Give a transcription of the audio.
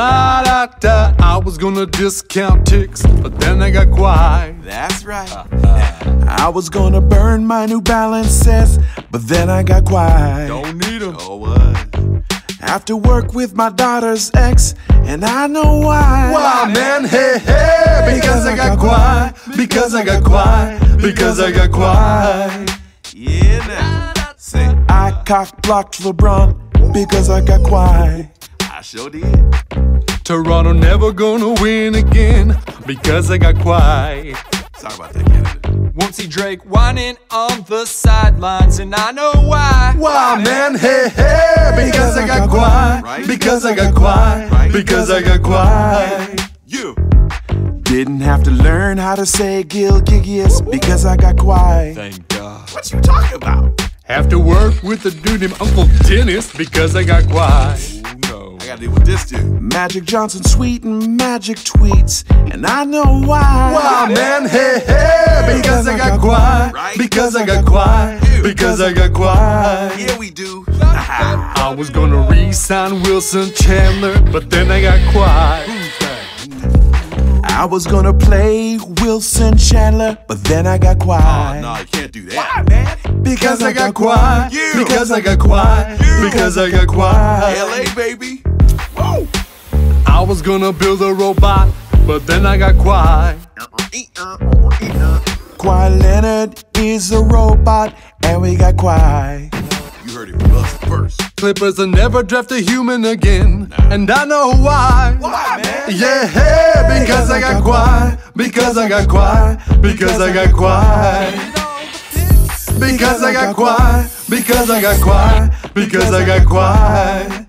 da. da da, I was gonna discount ticks, but then I got Kawhi. That's right. Uh-huh. I was gonna burn my New Balances, but then I got Kawhi. Don't need need 'em. Oh, what? After work with my daughter's ex, and I know why. Why, man? Hey, hey, because I got Kawhi, because I got Kawhi, because I got Kawhi. Yeah, now. Say, I cock blocked LeBron because I got Kawhi. I sure did. Toronto never gonna win again because I got Kawhi. Sorry about that, Canada. Won't see Drake whining on the sidelines, and I know why. Why, man? Hey, hey, because I got Kawhi, Right. because I got Kawhi, Right. because I got Kawhi. You didn't have to learn how to say Gil Gilgeous because I got Kawhi. Thank God. What you talking about? Have to work with a dude named Uncle Dennis because I got Kawhi. Gotta deal with this dude. Magic Johnson sweet and magic tweets, and I know why. Why, ah, man? Hey, hey, because I got Kawhi, Right. because I got Kawhi, because I got Kawhi. Oh, yeah, we do. I was gonna re-sign Wilson Chandler, but then I got Kawhi. I was gonna play Wilson Chandler, but then I got Kawhi. Oh, no, you can't do that. Why, man? Because I got Kawhi, You. because I got Kawhi, You. because I got Kawhi. LA, baby. I was gonna build a robot, but then I got Kawhi. Kawhi Leonard is a robot, and we got Kawhi. You heard it from us first. Clippers will never draft a human again, and I know why. Why, man? Yeah, hey, because I got Kawhi, because I got Kawhi, because I got Kawhi. Because I got Kawhi, because I got Kawhi, because I got Kawhi.